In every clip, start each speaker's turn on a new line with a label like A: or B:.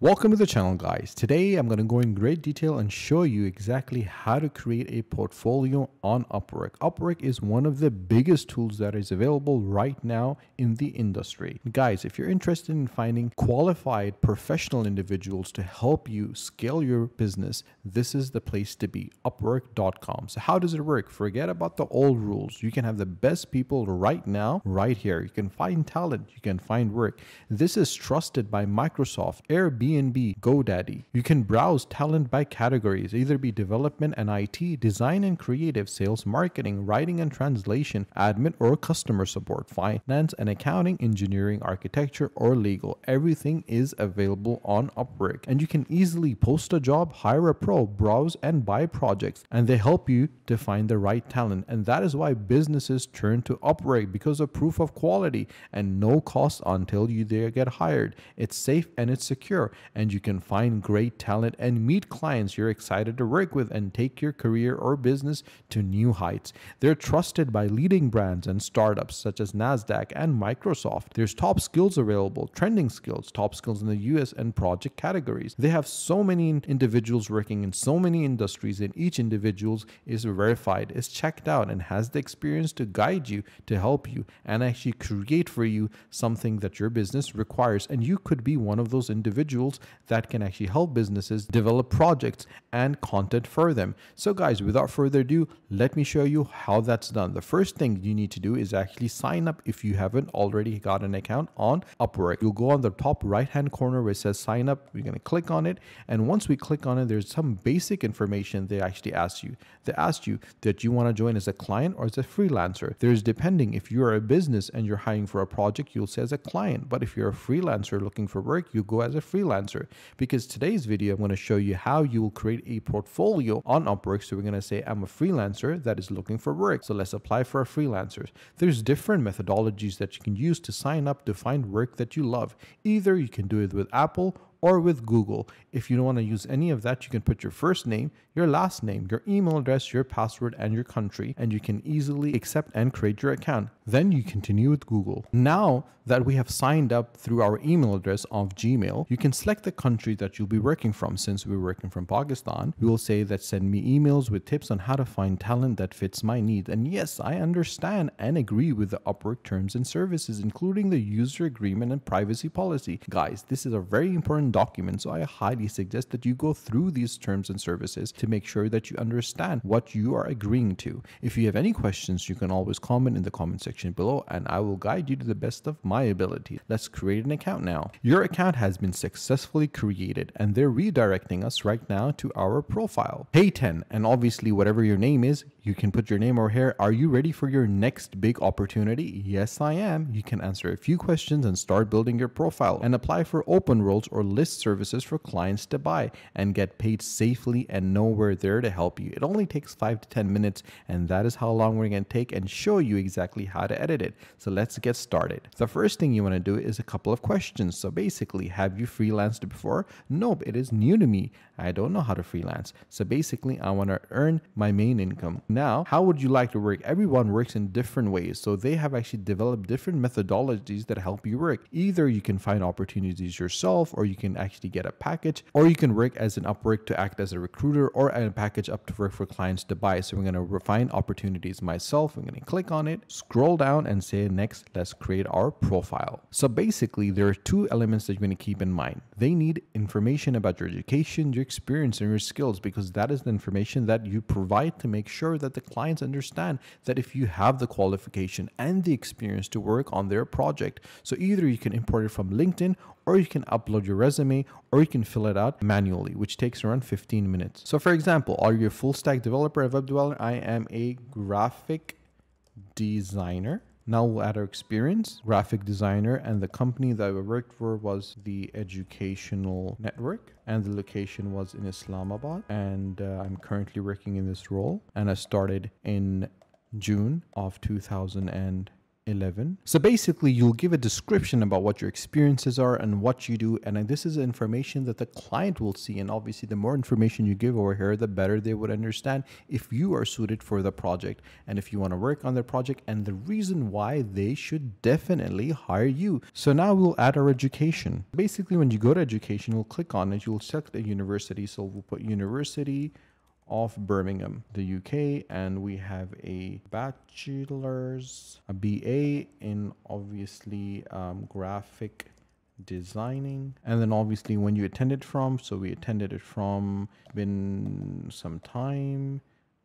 A: Welcome to the channel guys. Today I'm going to go in great detail and show you exactly how to create a portfolio on Upwork. Upwork is one of the biggest tools that is available right now in the industry. Guys, if you're interested in finding qualified professional individuals to help you scale your business, this is the place to be, upwork.com. So how does it work? Forget about the old rules. You can have the best people right now, right here. You can find talent, you can find work. This is trusted by Microsoft, Airbnb, Airbnb, GoDaddy. You can browse talent by categories, either be development and IT, design and creative, sales, marketing, writing and translation, admin or customer support, finance and accounting, engineering, architecture, or legal. Everything is available on Upwork. And you can easily post a job, hire a pro, browse and buy projects, and they help you to find the right talent. And that is why businesses turn to Upwork because of proof of quality and no cost until you there get hired. It's safe and it's secure and you can find great talent and meet clients you're excited to work with and take your career or business to new heights. They're trusted by leading brands and startups such as NASDAQ and Microsoft. There's top skills available, trending skills, top skills in the US and project categories. They have so many individuals working in so many industries, and each individual is verified, is checked out, and has the experience to guide you, to help you, and actually create for you something that your business requires. And you could be one of those individuals tools that can actually help businesses develop projects and content for them. So guys, without further ado, let me show you how that's done. The first thing you need to do is actually sign up if you haven't already got an account on Upwork. You'll go on the top right hand corner where it says sign up. We're going to click on it. And once we click on it, there's some basic information they actually ask you. They ask you that you want to join as a client or as a freelancer. There's depending if you're a business and you're hiring for a project, you'll say as a client. But if you're a freelancer looking for work, you go as a freelancer freelancer because today's video I'm going to show you how you will create a portfolio on Upwork. So we're going to say I'm a freelancer that is looking for work. So let's apply for a freelancer. There's different methodologies that you can use to sign up to find work that you love. Either you can do it with Apple or with Google. If you don't want to use any of that, you can put your first name, your last name, your email address, your password, and your country, and you can easily accept and create your account. Then you continue with Google. Now that we have signed up through our email address of Gmail, you can select the country that you'll be working from. Since we're working from Pakistan, we will say that send me emails with tips on how to find talent that fits my needs. And yes, I understand and agree with the Upwork terms and services, including the user agreement and privacy policy. Guys, this is a very important document. So I highly suggest that you go through these terms and services to make sure that you understand what you are agreeing to. If you have any questions, you can always comment in the comment section below and I will guide you to the best of my ability. Let's create an account now. Your account has been successfully created and they're redirecting us right now to our profile. Hey 10 and obviously whatever your name is, you can put your name over here. Are you ready for your next big opportunity? Yes, I am. You can answer a few questions and start building your profile and apply for open roles or list services for clients to buy and get paid safely and know we're there to help you. It only takes five to 10 minutes and that is how long we're going to take and show you exactly how to edit it. So let's get started. The first thing you want to do is a couple of questions. So basically, have you freelanced before? Nope, it is new to me. I don't know how to freelance. So basically, I want to earn my main income. Now, how would you like to work? Everyone works in different ways. So they have actually developed different methodologies that help you work. Either you can find opportunities yourself or you can can actually get a package, or you can work as an Upwork to act as a recruiter or a package up to work for clients to buy. So we're going to refine opportunities myself. I'm going to click on it, scroll down and say next, let's create our profile. So basically there are two elements that you're going to keep in mind. They need information about your education, your experience and your skills because that is the information that you provide to make sure that the clients understand that if you have the qualification and the experience to work on their project. So either you can import it from LinkedIn or you can upload your resume or you can fill it out manually, which takes around 15 minutes. So for example, are you a full stack developer, a web developer? I am a graphic designer. Now we'll add our experience, graphic designer, and the company that I worked for was the Educational Network, and the location was in Islamabad. And uh, I'm currently working in this role, and I started in June of 2000 and 11. So basically, you'll give a description about what your experiences are and what you do. And this is information that the client will see. And obviously, the more information you give over here, the better they would understand if you are suited for the project and if you want to work on their project and the reason why they should definitely hire you. So now we'll add our education. Basically, when you go to education, we'll click on it, you'll select a university. So we'll put university of Birmingham, the UK, and we have a bachelor's, a BA in obviously um, graphic designing and then obviously when you attended from so we attended it from been some time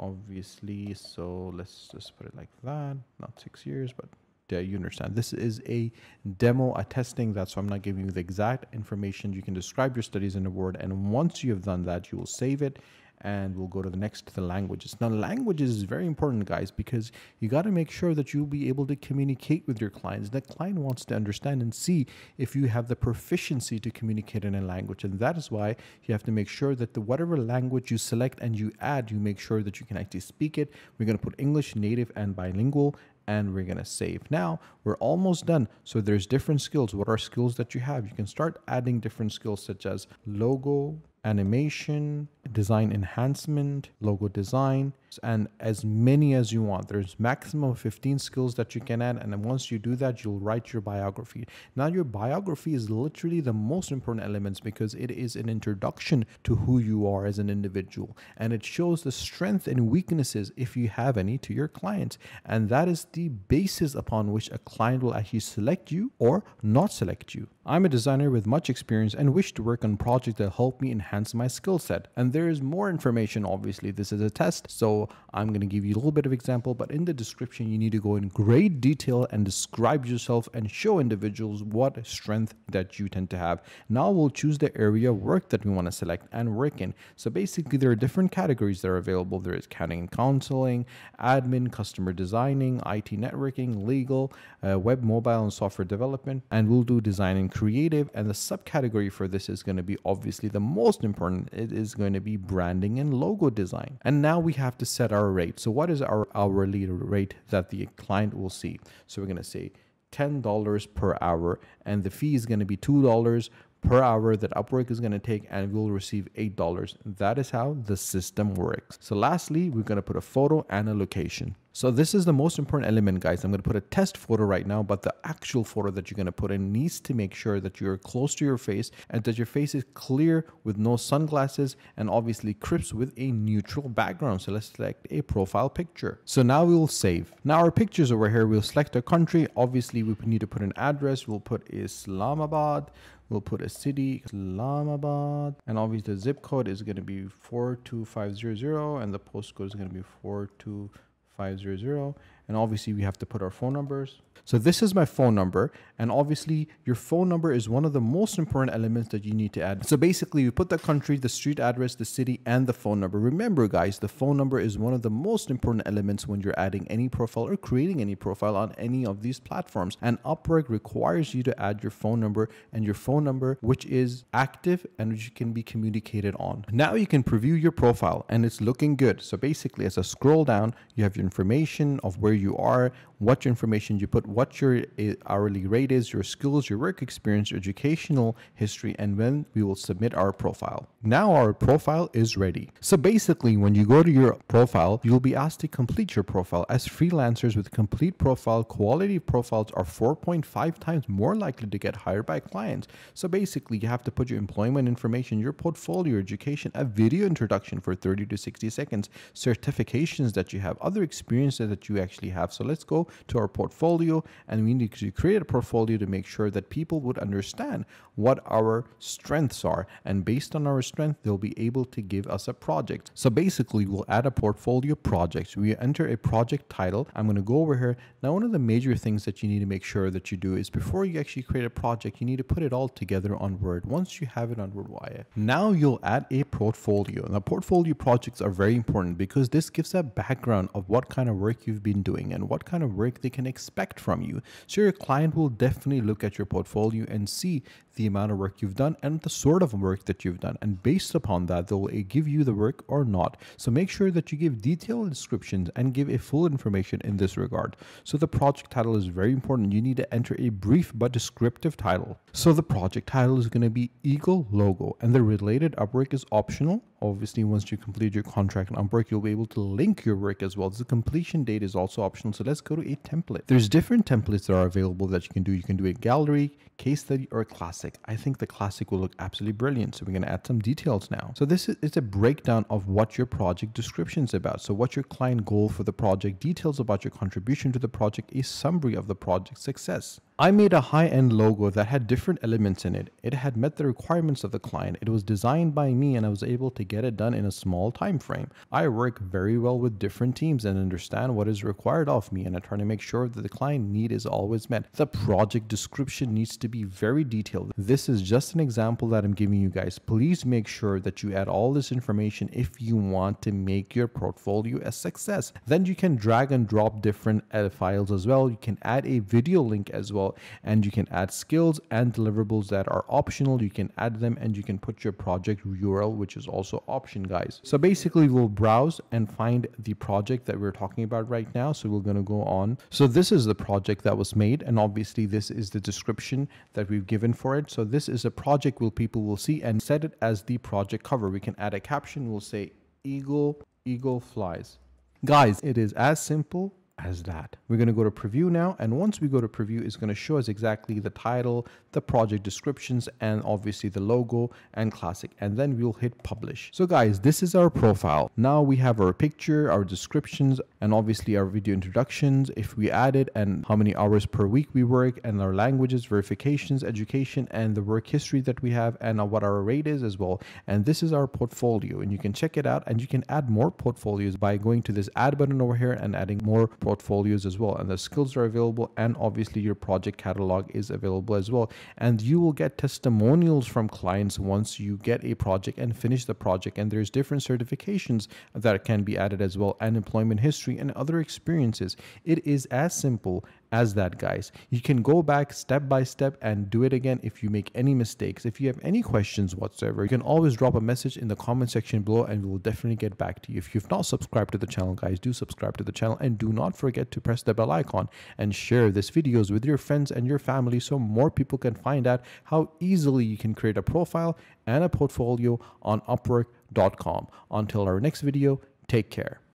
A: obviously so let's just put it like that not six years but yeah, you understand. This is a demo, a testing. That's why I'm not giving you the exact information. You can describe your studies in a word. And once you have done that, you will save it and we'll go to the next the languages now languages is very important guys because you got to make sure that you'll be able to communicate with your clients That client wants to understand and see if you have the proficiency to communicate in a language and that is why you have to make sure that the whatever language you select and you add you make sure that you can actually speak it we're going to put english native and bilingual and we're going to save. Now we're almost done. So there's different skills. What are skills that you have? You can start adding different skills such as logo, animation, design enhancement, logo design, and as many as you want. There's maximum 15 skills that you can add. And then once you do that, you'll write your biography. Now your biography is literally the most important elements because it is an introduction to who you are as an individual. And it shows the strength and weaknesses, if you have any, to your clients. And that is the basis upon which a client will actually select you or not select you. I'm a designer with much experience and wish to work on projects that help me enhance my skill set. And there is more information, obviously. This is a test, so I'm going to give you a little bit of example, but in the description, you need to go in great detail and describe yourself and show individuals what strength that you tend to have. Now we'll choose the area of work that we want to select and work in. So basically, there are different categories that are available. There is accounting and counseling, admin, customer designing, IT networking, legal, uh, web, mobile, and software development, and we'll do designing creative. And the subcategory for this is going to be obviously the most important. It is going to be branding and logo design. And now we have to set our rate. So what is our hourly rate that the client will see? So we're going to say $10 per hour and the fee is going to be $2 per hour that Upwork is going to take and we'll receive $8. That is how the system works. So lastly, we're going to put a photo and a location. So this is the most important element, guys. I'm going to put a test photo right now, but the actual photo that you're going to put in needs to make sure that you're close to your face and that your face is clear with no sunglasses and obviously crisp with a neutral background. So let's select a profile picture. So now we will save. Now our pictures over here, we'll select a country. Obviously, we need to put an address. We'll put Islamabad. We'll put a city, Islamabad, and obviously the zip code is going to be 42500 and the postcode is going to be 42500 and obviously we have to put our phone numbers. So this is my phone number and obviously your phone number is one of the most important elements that you need to add. So basically you put the country, the street address, the city and the phone number. Remember guys, the phone number is one of the most important elements when you're adding any profile or creating any profile on any of these platforms. And Upwork requires you to add your phone number and your phone number which is active and which can be communicated on. Now you can preview your profile and it's looking good. So basically as I scroll down, you have your information of where you are, what your information you put, what your eh, hourly rate is, your skills, your work experience, your educational history, and when we will submit our profile. Now our profile is ready. So basically, when you go to your profile, you'll be asked to complete your profile. As freelancers with complete profile, quality profiles are 4.5 times more likely to get hired by clients. So basically, you have to put your employment information, your portfolio, education, a video introduction for 30 to 60 seconds, certifications that you have, other experiences that you actually have. So let's go to our portfolio and we need to create a portfolio to make sure that people would understand what our strengths are. And based on our strength, they'll be able to give us a project. So basically, we'll add a portfolio project. We enter a project title. I'm going to go over here. Now, one of the major things that you need to make sure that you do is before you actually create a project, you need to put it all together on Word. Once you have it on WordWire, now you'll add a portfolio. Now, portfolio projects are very important because this gives a background of what kind of work you've been doing and what kind of work they can expect from you. So your client will definitely look at your portfolio and see the amount of work you've done and the sort of work that you've done. And based upon that, they'll give you the work or not. So make sure that you give detailed descriptions and give a full information in this regard. So the project title is very important. You need to enter a brief but descriptive title. So the project title is going to be Eagle logo and the related Upwork is optional obviously once you complete your contract on Upwork, you'll be able to link your work as well. The completion date is also optional. So let's go to a template. There's different templates that are available that you can do. You can do a gallery, case study, or a classic. I think the classic will look absolutely brilliant. So we're going to add some details now. So this is it's a breakdown of what your project description is about. So what's your client goal for the project, details about your contribution to the project, a summary of the project success. I made a high-end logo that had different elements in it. It had met the requirements of the client. It was designed by me and I was able to get it done in a small time frame. I work very well with different teams and understand what is required of me and I try to make sure that the client need is always met. The project description needs to be very detailed. This is just an example that I'm giving you guys. Please make sure that you add all this information if you want to make your portfolio a success. Then you can drag and drop different uh, files as well. You can add a video link as well and you can add skills and deliverables that are optional you can add them and you can put your project url which is also option guys. So basically we'll browse and find the project that we're talking about right now. So we're going to go on. So this is the project that was made and obviously this is the description that we've given for it. So this is a project will people will see and set it as the project cover. We can add a caption we'll say eagle eagle flies. Guys it is as simple as that. We're going to go to preview now. And once we go to preview, it's going to show us exactly the title, the project descriptions, and obviously the logo and classic. And then we'll hit publish. So guys, this is our profile. Now we have our picture, our descriptions, and obviously our video introductions, if we added and how many hours per week we work and our languages, verifications, education, and the work history that we have and what our rate is as well. And this is our portfolio and you can check it out and you can add more portfolios by going to this add button over here and adding more portfolios as well and the skills are available and obviously your project catalog is available as well. And you will get testimonials from clients once you get a project and finish the project and there's different certifications that can be added as well and employment history and other experiences. It is as simple as that guys. You can go back step by step and do it again if you make any mistakes. If you have any questions whatsoever you can always drop a message in the comment section below and we will definitely get back to you. If you've not subscribed to the channel guys do subscribe to the channel and do not forget to press the bell icon and share this videos with your friends and your family so more people can find out how easily you can create a profile and a portfolio on upwork.com until our next video take care